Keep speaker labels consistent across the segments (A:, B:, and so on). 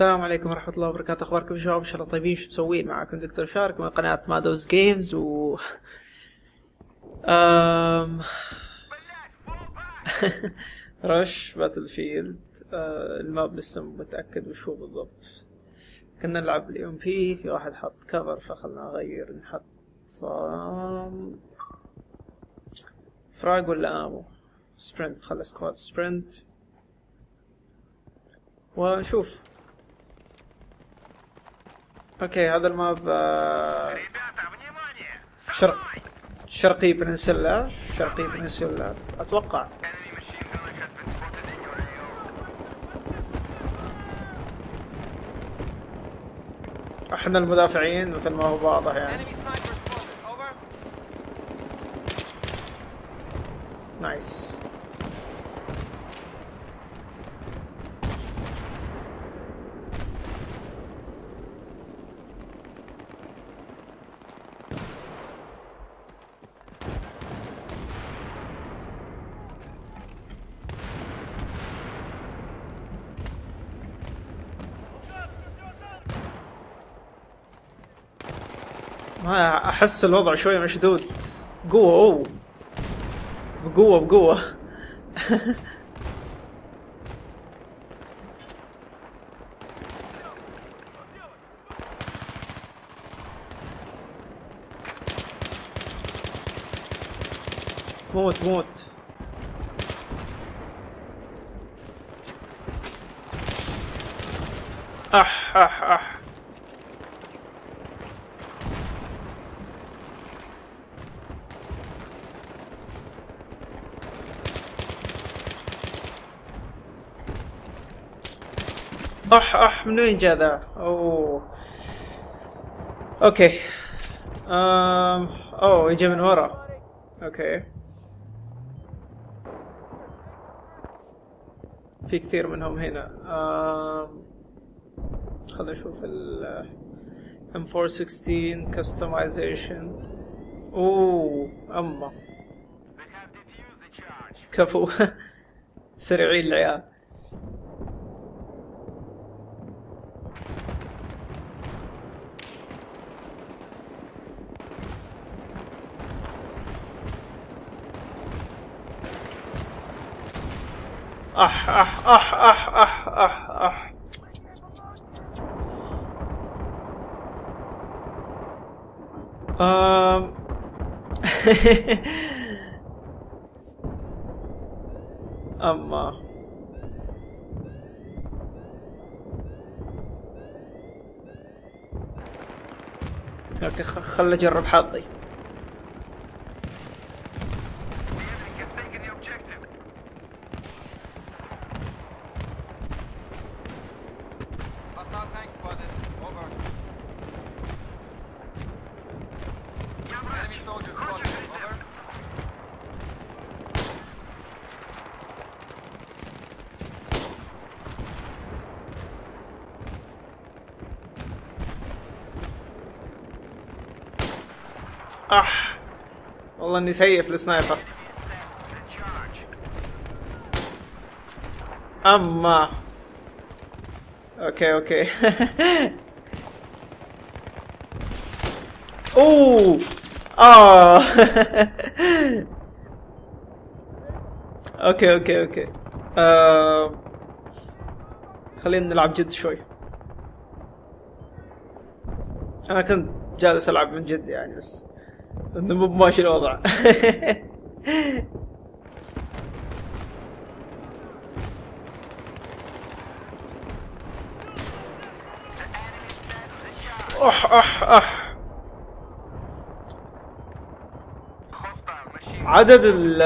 A: السلام عليكم ورحمة الله وبركاته. أخباركم يا شباب؟ إن شاء الله طيبين. شو تسوين معكم دكتور شارك من قناة مادوز جيمز و أم... رش باتل فيلد آه الماب لسه مو متأكد وش هو بالضبط. كنا نلعب اليوم بي. في واحد حط كفر فخلنا نغير نحط صام. فراج ولا امو سبرنت خلى سكواد سبرنت ونشوف. OK هذا
B: ال map
A: آه، شرقي Peninsula شرقي
B: Peninsula أتوقع.
A: إحنا المدافعين مثل ما هو واضح يعني. نايس. أحس الوضع شوي مشدود. قوة أوه. بقوة بقوة. موت موت. أح أح أح. أح أح من وين جا ذا؟ أوه. OK. أم... أوه يجي من ورا. OK. في كثير منهم هنا. أم... خلينا نشوف ال M416 customization. أوه اما. كفو. سريعين العيال. أح أح أح أح أح أح أح. أم... خ- خل اجرب حظي. أح. والله إني سيء في
B: ال sniper.
A: أما. OK OK. أوه. آه. OK OK OK. آه... خلينا نلعب جد شوي. أنا كنت جالس ألعب من جد يعني بس. إنه مو ماشي الوضع. أح
B: أح أح.
A: عدد ال-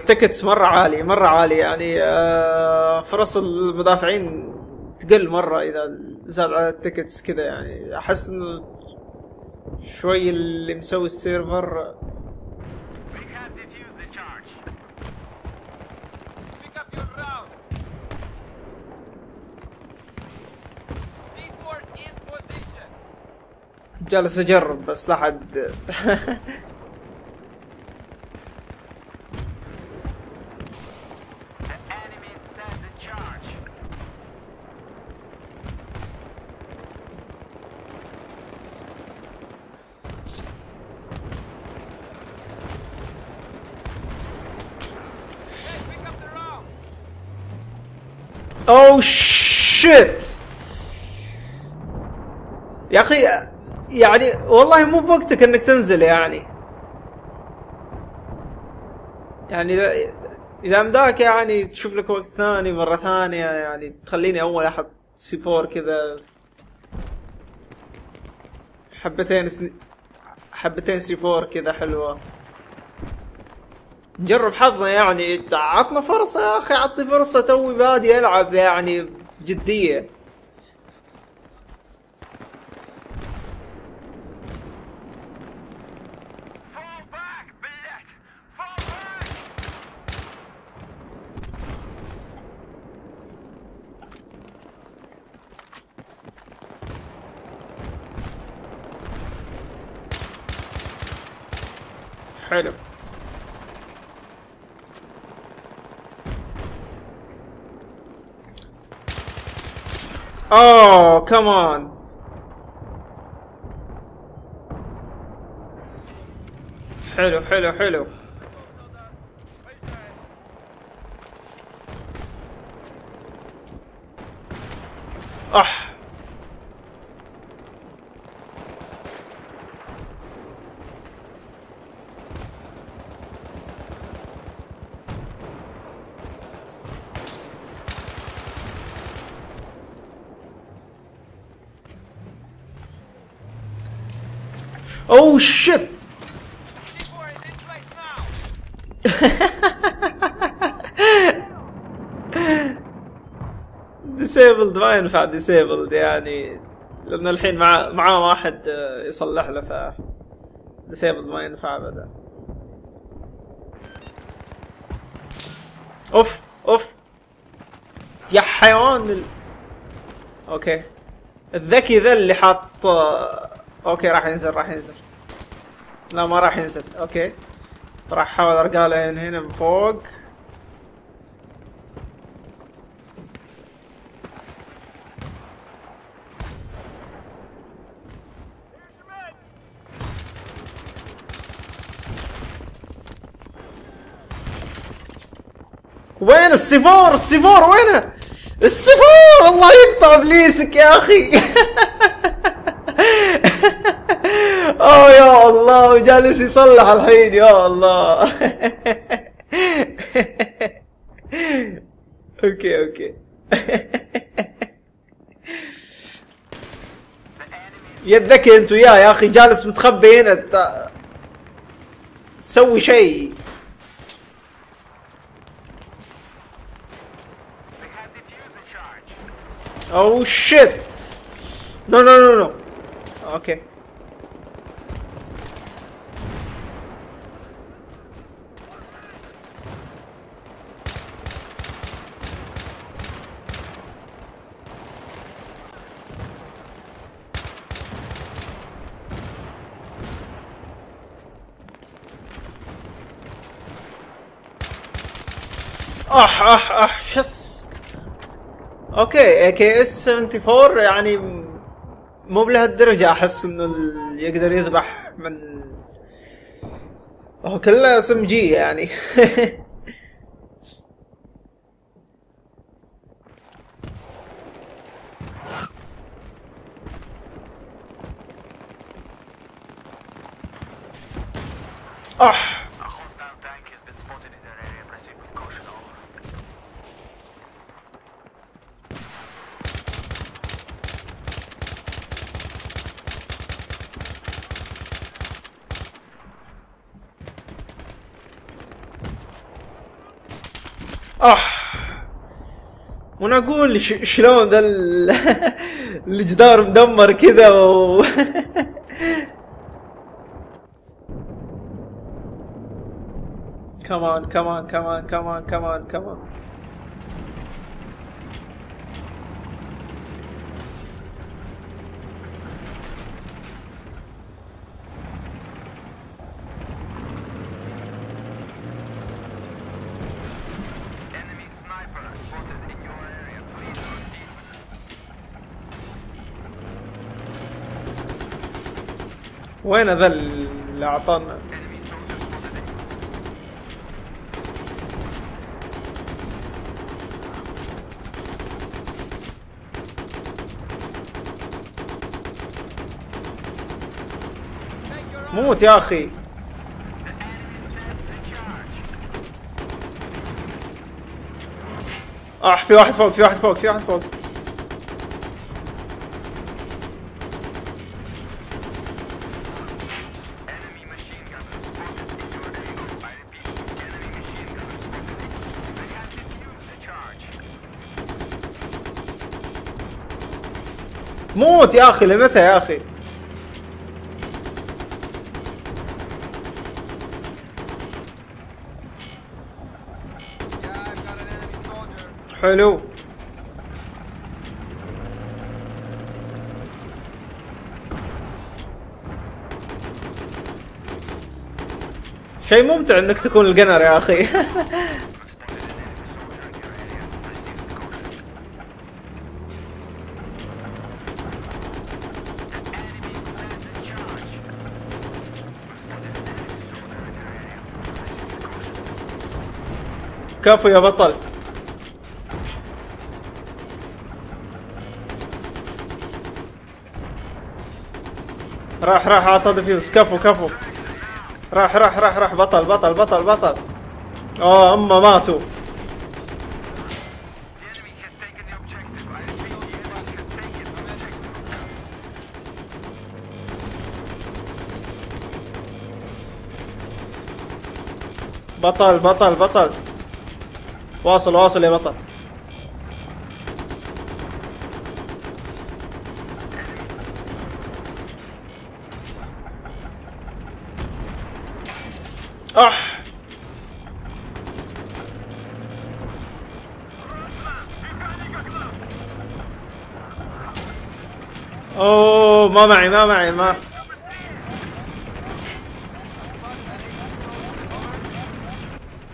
A: التكتس مرة عالي مرة عالي. يعني آه، فرص المدافعين تقل مرة إذا زاد عدد التكتس كذا. يعني أحس إنه شوي اللي مسوي السيرفر. جالس أجرب بس لا حد. Shit. يا أخي يعني والله مو بوقتك إنك تنزل يعني. يعني إذا إذا أمداك يعني تشوف لك وقت ثاني مرة ثانية يعني تخليني أول أحط C4 كذا. حبتين سن... حبتين C4 كذا حلوة. نجرب حظنا يعني عطنا فرصة يا أخي عطني فرصة توي بادي ألعب يعني بجدية
B: Fall back, Billet! Fall back!
A: حلو اوه كمان حلو حلو حلو اح Oh shit
C: C4 is in place now.
A: disabled ما ينفع disabled يعني لأنه الحين مع معاه واحد آه، يصلح له ف disabled ما ينفع ابدا. أوف أوف. يا حيوان ال... OK. الذكي ذا اللي حاط آه، OK راح ينزل راح ينزل. لا ما راح ينزل. OK. راح أحاول ارقاله من هنا من فوق. وين ال C4 السفور وينه؟ السفور الله يقطع إبليسك يا أخي اوه يا وجالس يصلح الحين يا الله. OK OK. يدك أنت وياه يا أخي جالس متخبي هنا. سوي شيء.
B: They have diffuser charge.
A: Oh shit! No, أح أح أح شس. OK AKS 74 يعني مو بلهالدرجة أحس إنه يقدر يذبح من هو كله SMG يعني. اح وأنا أقول شلون ذا ال- الجدار مدمر كذا و... كمان كمان كمان كمان كمان كمان وين هذا اللي
B: أعطانا؟
A: موت يا أخي. اح في واحد فوق في واحد فوق في واحد فوق. موت يا أخي لمتى يا
C: أخي.
A: حلو شيء ممتع إنك تكون الجنر يا أخي كفو يا بطل. راح راح اعطى ديفيوز كفو كفو. راح راح راح راح. بطل بطل بطل بطل. اوه اما ماتوا. بطل بطل بطل. واصل واصل يا بطل. أح. أوه ما معي ما معي ما.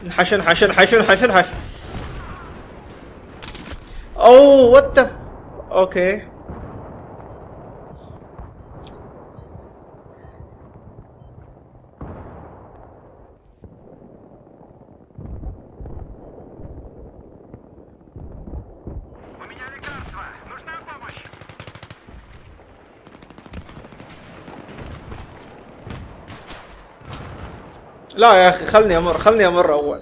A: انحش انحش انحش انحش انحش اوه وات
B: أوكي
A: لا يا أخي خلني أمر خلني
B: أمر أول.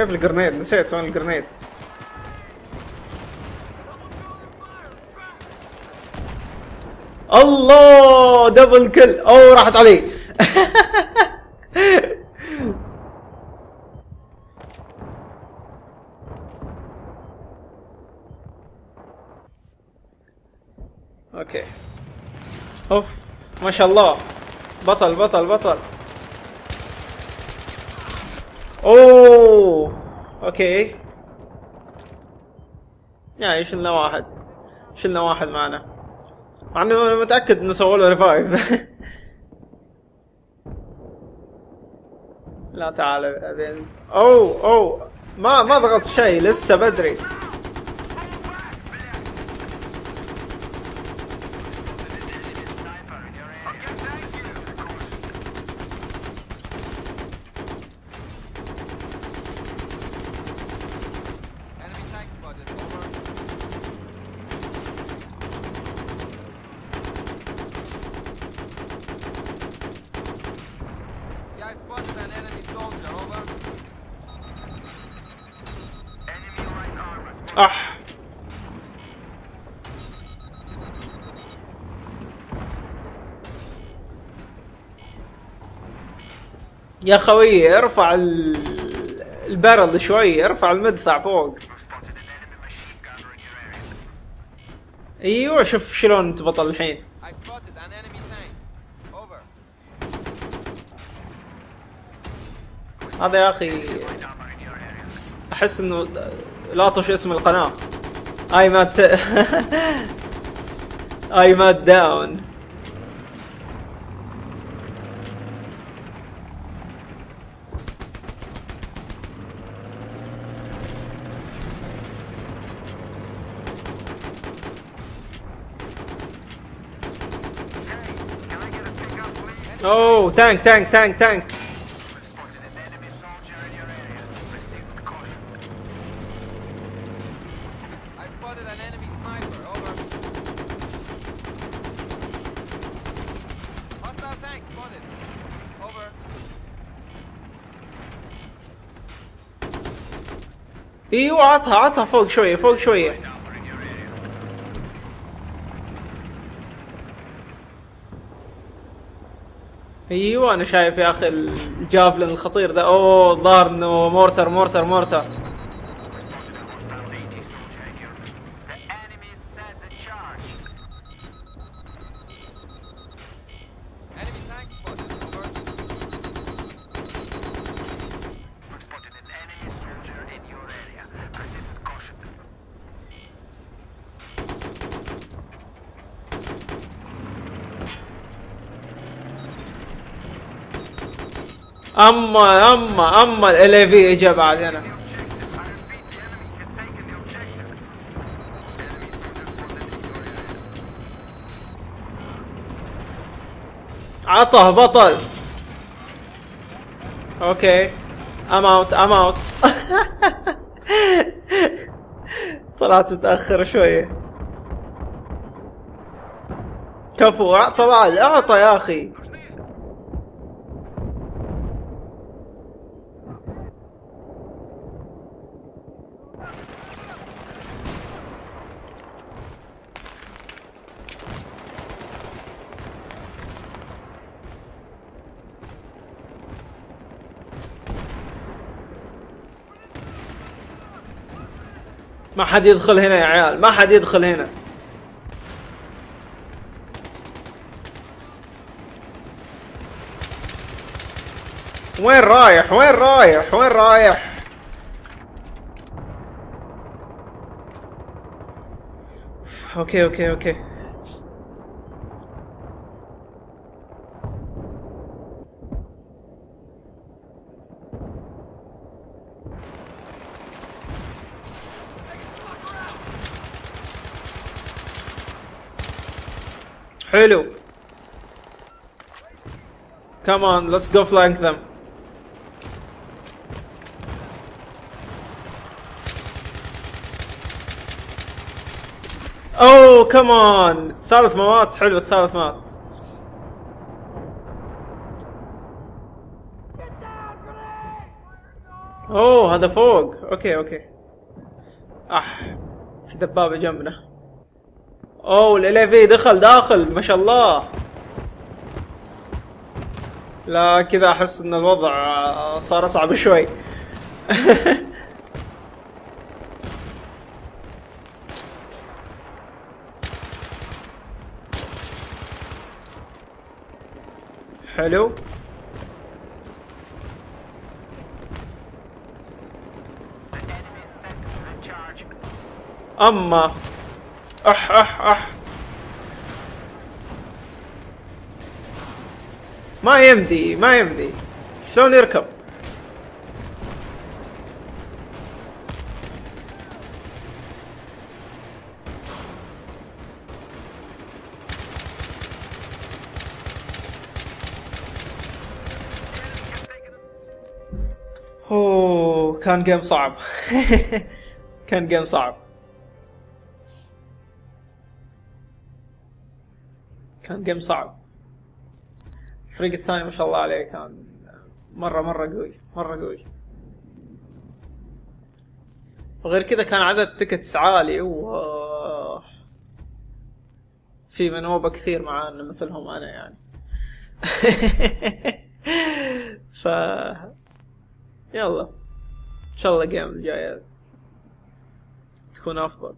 A: كيف الجرنيد نسيت وين الجرنيد الله دبل كل أوه راحت علي. OK. أوف ما شاء الله. بطل بطل بطل. أوه. OK. يعني شلنا واحد. شلنا واحد معنا. مع انه متأكد إنه سووا له revive لا تعال أنزل. أوه أوه. ما ما ضغط شيء لسه بدري. أح. يا خوي ارفع البارل شوي ارفع المدفع فوق. أيوه شوف شلون انت بطل الحين. هذا يا أخي أحس إنه لاطش اسم القناة. اي مات اي مات داون
B: Hey, can I get a
A: أيوه عطها عطها فوق شوية فوق
B: شوية.
A: أيوه أنا شايف يا أخي ال Javelin الخطير ده أوه الظاهر
B: إنه mortar mortar mortar
A: اما اما أما ال في اجى بعد هنا. عطه بطل. أوكي. ام اوت ام اوت طلعت متأخر شوية. كفو اعطى بعد أعطى يا أخي. ما حد يدخل هنا يا عيال ما حد يدخل هنا. وين رايح؟ وين رايح؟ وين رايح؟ okay okay okay. حلو. Come on, let's go flank them. اوه كمان الثالث موات حلو الثالث مات اوه هذا فوق. okay okay اح في دبابة جنبنا. أوه ال في دخل داخل ما شاء الله لا كذا أحس إن الوضع صار أصعب شوي حلو. أما أح أح أح. ما يمدي ما يمدي. شلون يركب؟ أوه كان game صعب. كان game صعب. كان game صعب. الفريق الثاني ما شاء الله عليه كان مرة مرة قوي مرة قوي. وغير كذا كان عدد tickets عالي و في منوبة كثير معانا مثلهم أنا يعني. ف يلا. إن شاء الله الجيم الجاية تكون أفضل.